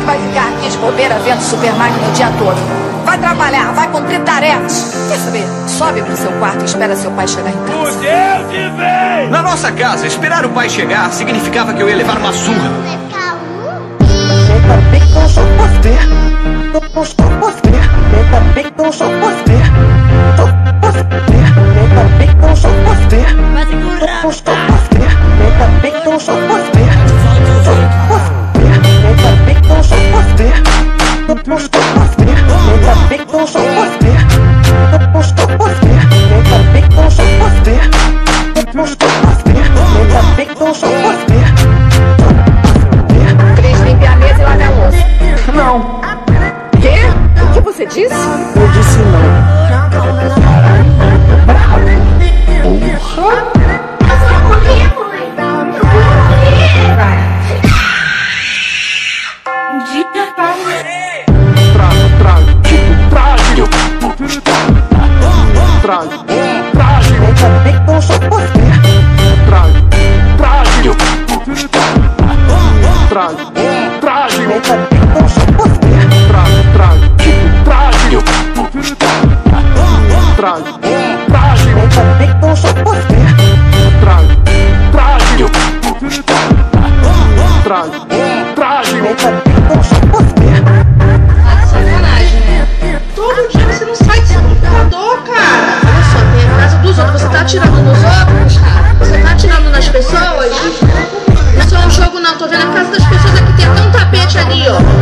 que vai ficar aqui de bobeira vendo Super Máquina o dia todo? Vai trabalhar, vai cumprir tarefas. Quer saber? Sobe pro seu quarto e espera seu pai chegar em casa. O Deus de vem! Na nossa casa, esperar o pai chegar significava que eu ia levar uma surra. Neta bem com só você. Só você. Neta bem você. Tô só você. Bem com só você. Neta bem você. Cris, limpe a mesa e lave a louça. Não. Quê? O que você disse? Traje, traje, traje, traje, traje, traje, traje, traje, traje, traje, traje, traje, traje, tô vendo a casa das pessoas aqui, tem até um tapete ali, ó.